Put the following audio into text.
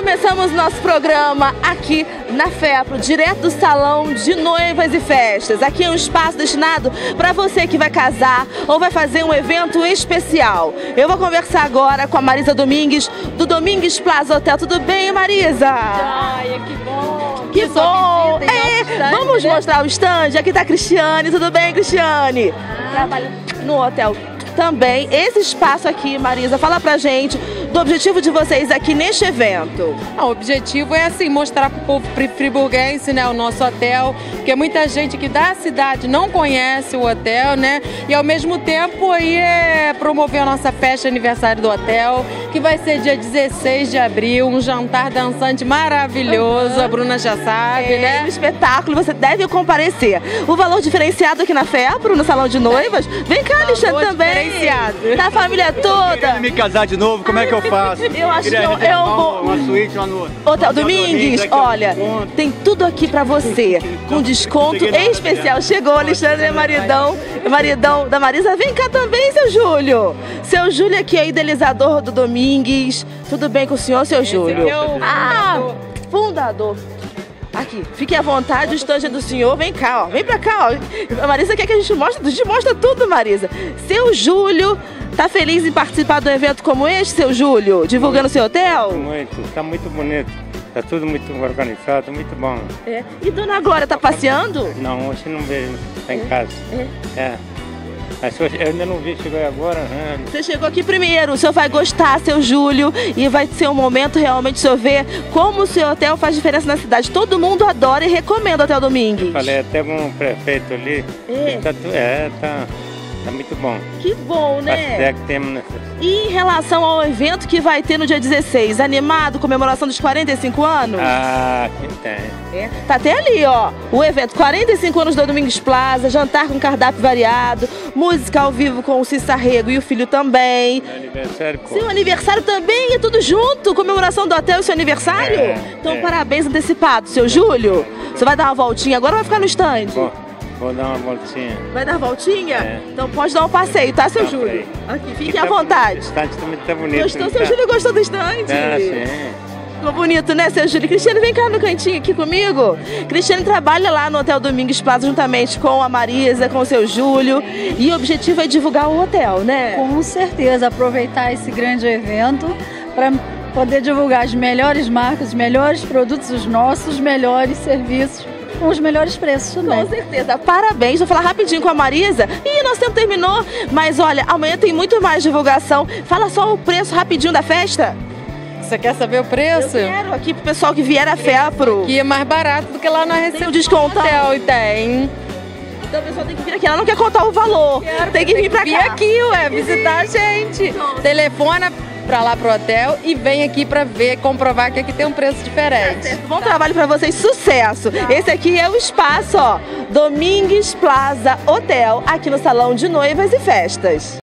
começamos nosso programa aqui na FEPRO, direto do Salão de Noivas e Festas. Aqui é um espaço destinado para você que vai casar ou vai fazer um evento especial. Eu vou conversar agora com a Marisa Domingues, do Domingues Plaza Hotel. Tudo bem, Marisa? Ai, que bom! Que bom! visita em É, stand, vamos né? mostrar o stand. Aqui tá a Cristiane. Tudo bem, Cristiane? Trabalha no hotel também. Esse espaço aqui, Marisa, fala pra gente do objetivo de vocês aqui neste evento. Ah, O objetivo é assim, mostrar para o povo fri- friburguense, né, o nosso hotel, porque muita gente que da cidade não conhece o hotel, né? E ao mesmo tempo aí é promover a nossa festa aniversário do hotel, que vai ser dia 16 de abril, um jantar dançante maravilhoso, a Bruna já sabe, É, né? um espetáculo, você deve comparecer. O valor diferenciado aqui na FEPRO, no Salão de Noivas. Vem cá, Alexandre, também. diferenciado. Da família toda. Querendo me casar de novo, como é que eu faço? Eu acho Queria que eu- eu vou- Uma suíte lá no... Hotel Domingues, olha, tem tudo aqui pra você, com desconto especial. Chegou o Alexandre, é maridão, é maridão da Marisa. Vem cá também, seu Júlio. Seu Júlio aqui é idealizador do Domingues. Tudo bem com o senhor, seu Júlio? é o Ah, fundador. Aqui, fique à vontade, o estande é do senhor. Vem cá, ó. Vem pra cá, ó. A Marisa quer que a gente mostre, a gente mostra tudo, Marisa. Seu Júlio, tá feliz em participar de um evento como este, seu Júlio? Divulgando seu hotel? Muito, está muito bonito. Está tudo muito organizado, muito bom. É. E Dona Glória tá passeando? Não, hoje não vejo, está em casa. É. É. Mas eu ainda não vi, chegou agora. né? Você chegou aqui primeiro, o senhor vai gostar, seu Júlio, e vai ser um momento realmente o senhor ver como o seu hotel faz diferença na cidade. Todo mundo adora e recomenda o Hotel Domingues. Falei até com o prefeito ali. É. Tá, é, tá, tá muito bom. Que bom, né? que temos nessa. E em relação ao evento que vai ter no dia 16, animado, comemoração dos 45 anos? Ah, que tem. É. Tá até ali, ó. O evento 45 anos do Domingos Plaza, jantar com cardápio variado, música ao vivo com o Cissarrego e o filho também. Meu aniversário, pô. Seu aniversário também é tudo junto? Comemoração do hotel e seu aniversário? É, então, é. parabéns antecipado, seu Júlio. Você vai dar uma voltinha agora ou vai ficar no stand? Vou, vou dar uma voltinha. Vai dar voltinha? É. Então pode dar um passeio, tá, seu Tá, Júlio? Aqui, fique Que à tá vontade. O estante também tá bonito. Gostou, seu tá? Júlio gostou do stand? Ah, sim. Ficou bonito, né, seu Júlio? Cristiane, vem cá no cantinho aqui comigo. Cristiane trabalha lá no Hotel Domingos Plaza juntamente com a Marisa, com o seu Júlio. E o objetivo é divulgar o hotel, né? Com certeza, aproveitar esse grande evento para poder divulgar as melhores marcas, os melhores produtos, os nossos melhores serviços, com os melhores preços também. Com certeza. Parabéns. Vou falar rapidinho com a Marisa. Ih, nosso tempo terminou. Mas olha, amanhã tem muito mais divulgação. Fala só o preço rapidinho da festa. Você quer saber o preço? Eu quero aqui pro pessoal que vier a FEPRO. Aqui é mais barato do que lá na recepção. Tem o descontão? do Hotel, e tem. Então o pessoal tem que vir aqui. Ela não quer contar o valor. tem que vir pra Vim cá. aqui, ué, visitar a gente. Telefona pra lá pro hotel e vem aqui pra ver, comprovar que aqui tem um preço diferente. Bom trabalho pra vocês, sucesso! Esse aqui é o espaço, ó, Domingues Plaza Hotel, aqui no Salão de Noivas e Festas.